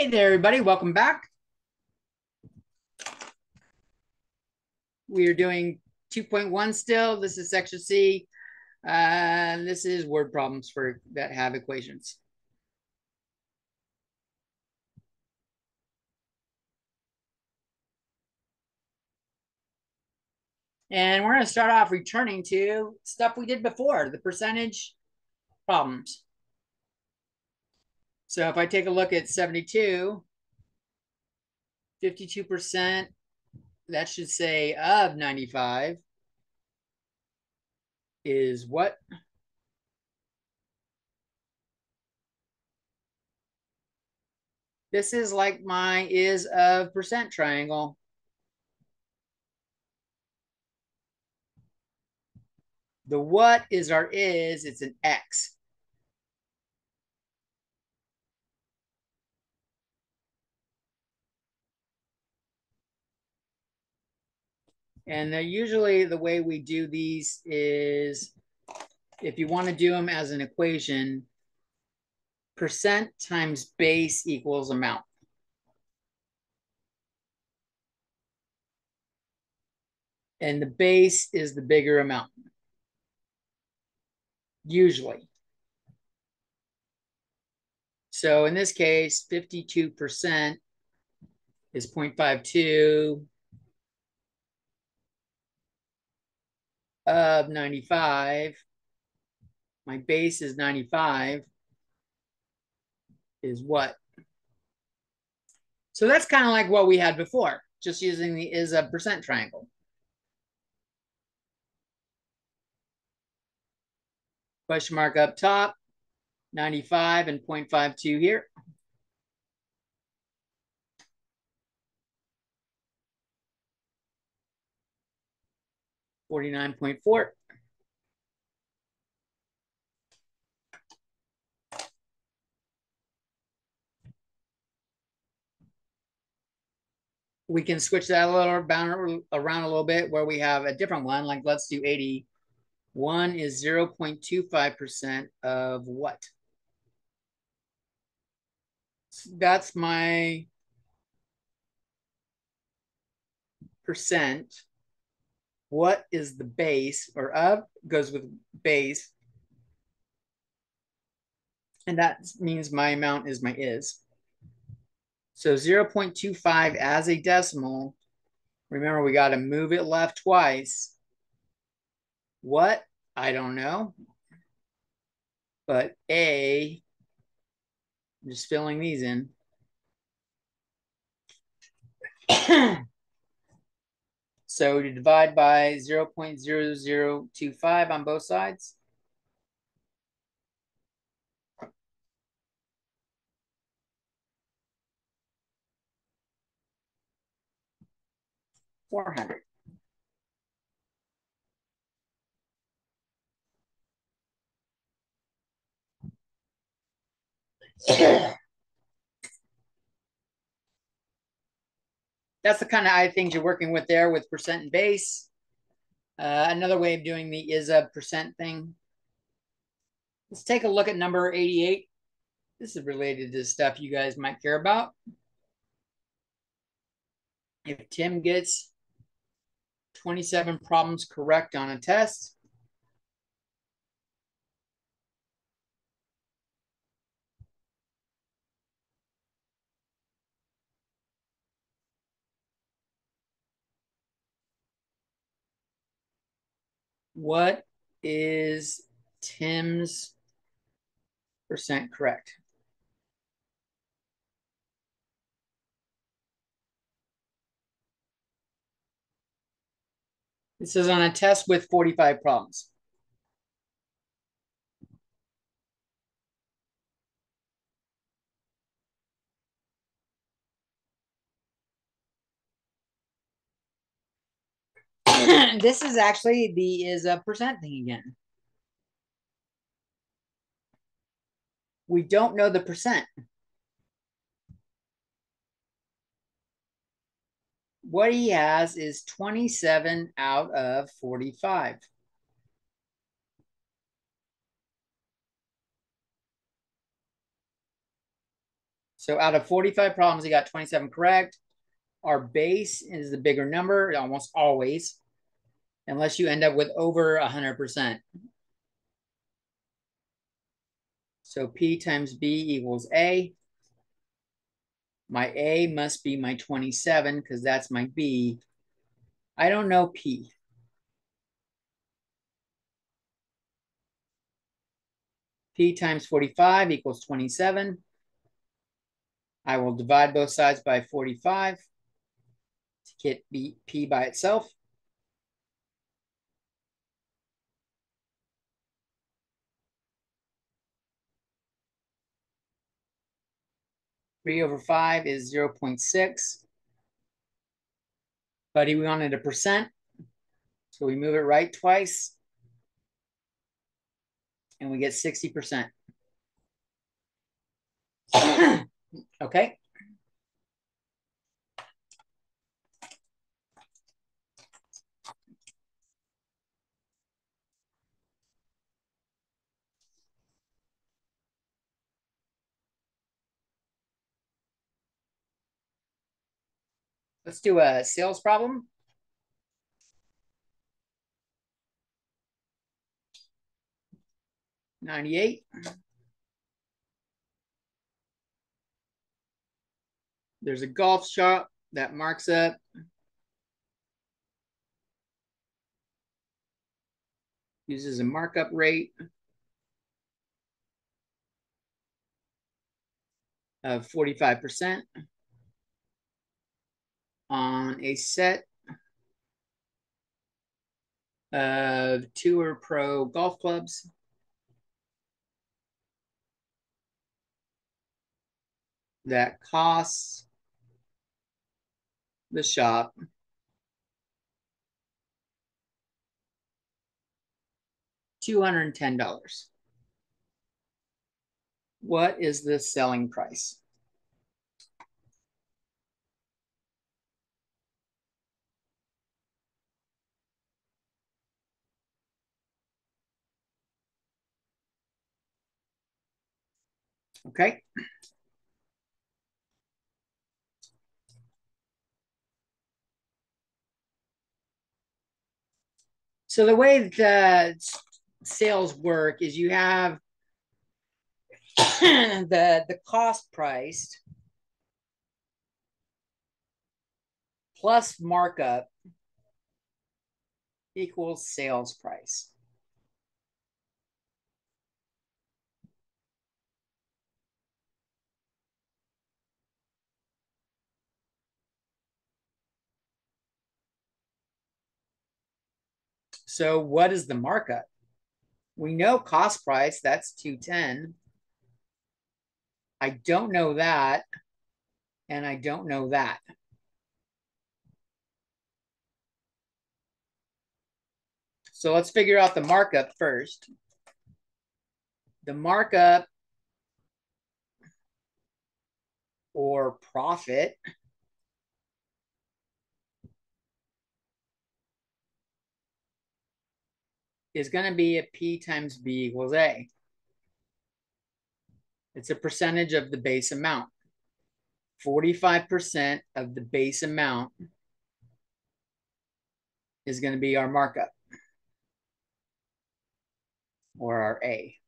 Hey there, everybody. Welcome back. We are doing 2.1 still. This is section C. Uh, this is word problems for that have equations. And we're going to start off returning to stuff we did before, the percentage problems. So if I take a look at 72, 52%, that should say of 95 is what? This is like my is of percent triangle. The what is our is, it's an X. And usually the way we do these is if you want to do them as an equation, percent times base equals amount. And the base is the bigger amount. Usually. So in this case, 52% is 0.52 of 95, my base is 95, is what? So that's kind of like what we had before, just using the is a percent triangle. Question mark up top, 95 and 0.52 here. 49.4. We can switch that a little around a little bit where we have a different one, like let's do 80. One is 0.25% of what? That's my percent what is the base or of goes with base. And that means my amount is my is. So 0.25 as a decimal, remember we got to move it left twice. What? I don't know. But A, I'm just filling these in. So to divide by 0 0.0025 on both sides. Four hundred. that's the kind of things you're working with there with percent and base. Uh, another way of doing the is a percent thing. Let's take a look at number 88. This is related to stuff you guys might care about. If Tim gets 27 problems correct on a test, What is Tim's percent correct? This is on a test with 45 problems. this is actually the is a percent thing again. We don't know the percent. What he has is 27 out of 45. So out of 45 problems, he got 27 correct. Our base is the bigger number, almost always, unless you end up with over 100%. So P times B equals A. My A must be my 27 because that's my B. I don't know P. P times 45 equals 27. I will divide both sides by 45 to get P by itself. Three over five is 0 0.6. But he wanted a percent. So we move it right twice. And we get 60%. okay. Let's do a sales problem. Ninety-eight. There's a golf shop that marks up uses a markup rate of 45% on a set of Tour Pro golf clubs. That costs the shop $210. What is the selling price? Okay. So the way the sales work is you have the the cost price plus markup equals sales price. So what is the markup? We know cost price, that's 210. I don't know that, and I don't know that. So let's figure out the markup first. The markup or profit is going to be a P times B equals A. It's a percentage of the base amount. 45% of the base amount is going to be our markup or our A.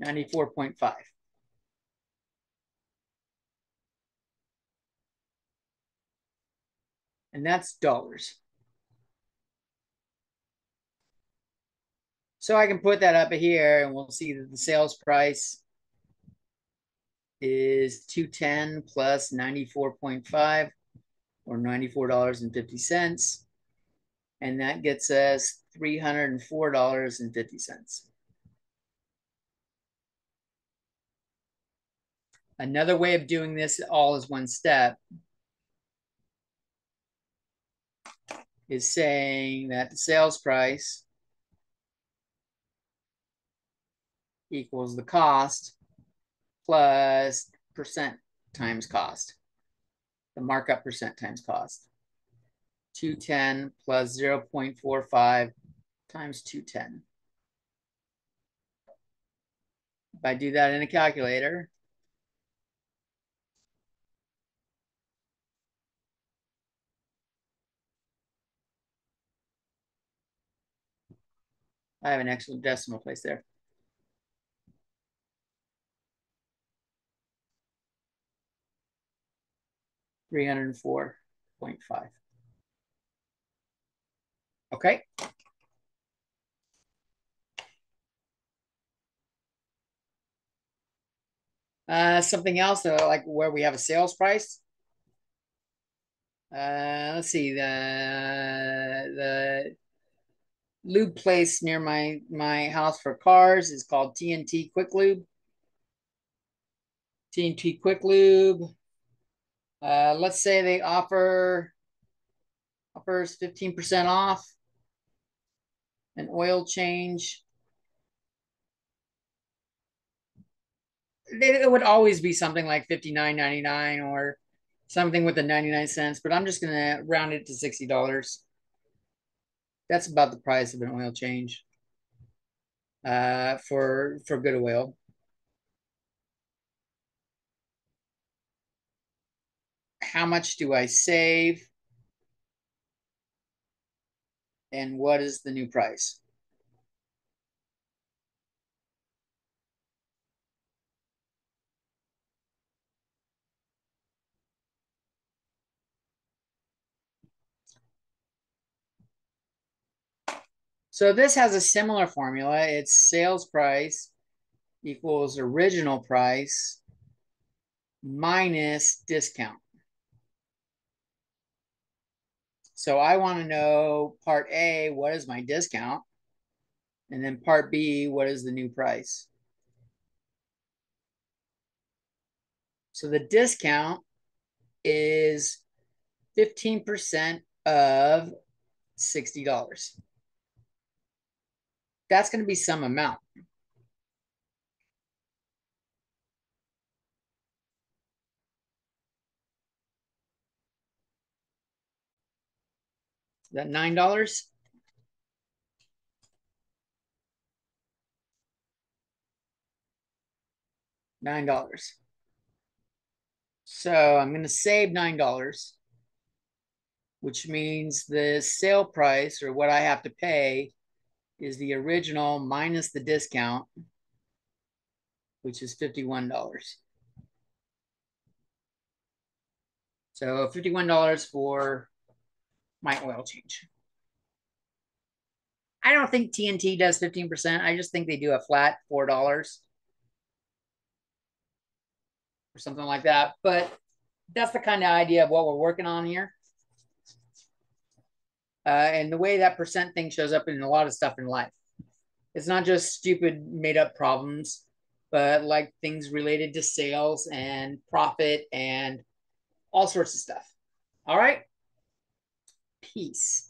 Ninety-four point five. And that's dollars. So I can put that up here and we'll see that the sales price is 210 plus 94.5 or $94.50. And that gets us $304.50. Another way of doing this all as one step is saying that the sales price equals the cost plus percent. times cost. The markup percent times cost. 210 plus 0.45 times 210. If I do that in a calculator, I have an extra decimal place there. Three hundred four point five. Okay. Uh, something else, uh, like where we have a sales price. Uh, let's see the the lube place near my my house for cars is called TNT Quick Lube. TNT Quick Lube. Uh, let's say they offer offers 15% off an oil change. It would always be something like 59.99 or something with the 99 cents, but I'm just going to round it to $60. That's about the price of an oil change uh, for for good oil. How much do I save? And what is the new price? So this has a similar formula. It's sales price equals original price minus discount. So I want to know part A, what is my discount? And then part B, what is the new price? So the discount is 15% of $60. That's going to be some amount. that nine dollars? Nine dollars. So I'm going to save nine dollars, which means the sale price or what I have to pay is the original minus the discount, which is $51. So $51 for my oil change. I don't think TNT does 15%. I just think they do a flat $4 or something like that. But that's the kind of idea of what we're working on here. Uh, and the way that percent thing shows up in a lot of stuff in life. It's not just stupid made up problems, but like things related to sales and profit and all sorts of stuff. All right. Peace.